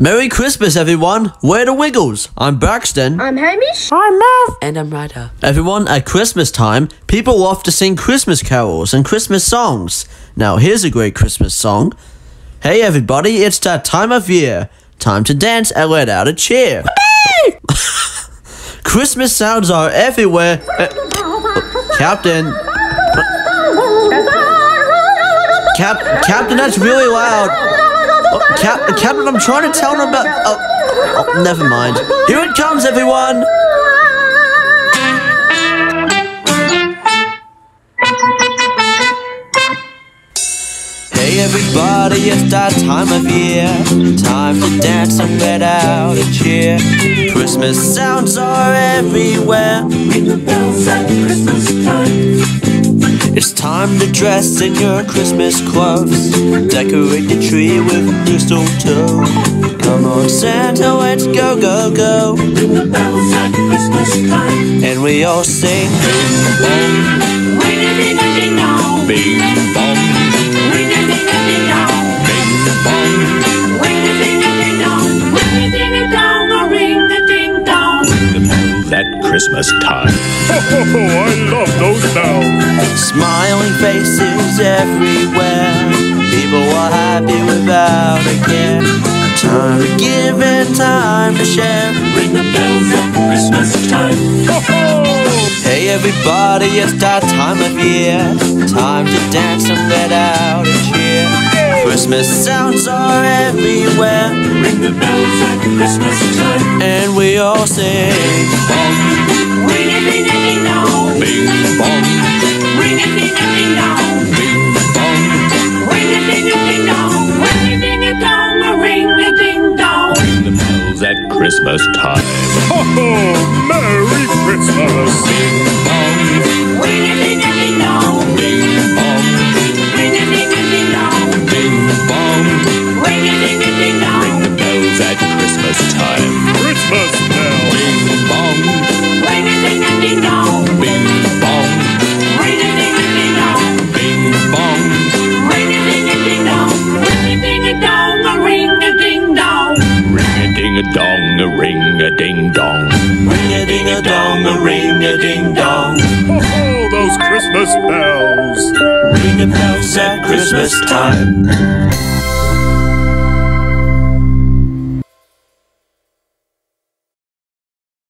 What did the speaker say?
Merry Christmas, everyone! We're the Wiggles. I'm Braxton. I'm Hamish. I'm Mav. And I'm Ryder. Everyone, at Christmas time, people love to sing Christmas carols and Christmas songs. Now, here's a great Christmas song. Hey, everybody, it's that time of year. Time to dance and let out a cheer. Christmas sounds are everywhere. Uh, Captain. Cap, Captain, that's really loud. Oh, Cap, Captain, I'm trying to tell him about. Oh, oh, never mind. Here it comes, everyone. Hey everybody, it's that time of year. Time to dance and let out a cheer. Christmas sounds are everywhere. Ring the bells, It's time to dress in your Christmas clothes. Decorate the tree with mistletoe. Come on, Santa, let's go, go, go. Ring the bells at Christmas time. And we all sing. Bing bong, ring a ding a ding dong. Bing bong, ring a ding a ding at Christmas time. Oh, I love those bells. Smiling faces everywhere. People are happy without a care. Time to give and time to share. Ring the bells at Christmas time. Hey everybody, it's that time of year. Time to dance and let out a cheer. Christmas sounds are everywhere. Ring the bells at Christmas time. And we all sing. Bells at Christmas time. Oh, Merry Christmas! Bing bong, bing bong, Wing a big and a big bong! bing bong. Ring the bells at Christmas time. Christmas a ding dong. Oh, those Christmas bells. Ring the bells at Christmas time.